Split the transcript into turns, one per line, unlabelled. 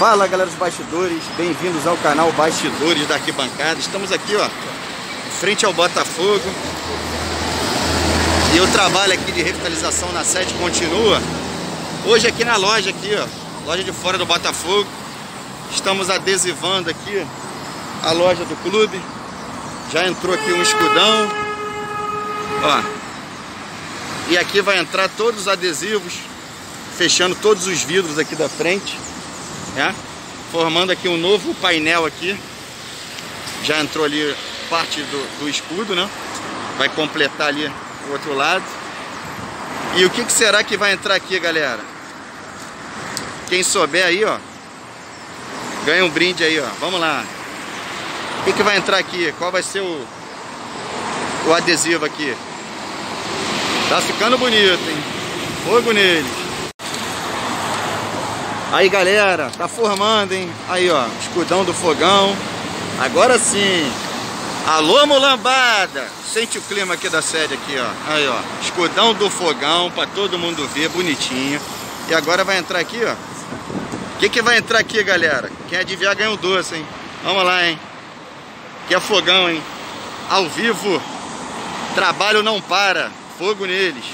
Fala galera dos bastidores, bem-vindos ao canal Bastidores da Arquibancada. Estamos aqui, ó, frente ao Botafogo. E o trabalho aqui de revitalização na sede continua. Hoje aqui na loja aqui, ó, loja de fora do Botafogo. Estamos adesivando aqui a loja do clube. Já entrou aqui um escudão. Ó. E aqui vai entrar todos os adesivos, fechando todos os vidros aqui da frente né? Formando aqui um novo painel aqui. Já entrou ali parte do, do escudo, né? Vai completar ali o outro lado. E o que, que será que vai entrar aqui, galera? Quem souber aí, ó, ganha um brinde aí, ó. Vamos lá. O que, que vai entrar aqui? Qual vai ser o, o adesivo aqui? Tá ficando bonito, hein? Fogo neles. Aí galera, tá formando, hein? Aí ó, escudão do fogão. Agora sim. Alô mulambada! Sente o clima aqui da sede aqui, ó. Aí ó, escudão do fogão para todo mundo ver, bonitinho. E agora vai entrar aqui, ó. O que que vai entrar aqui, galera? Quem adivinhar ganha um doce, hein? Vamos lá, hein? Que é fogão, hein? Ao vivo. Trabalho não para. Fogo neles.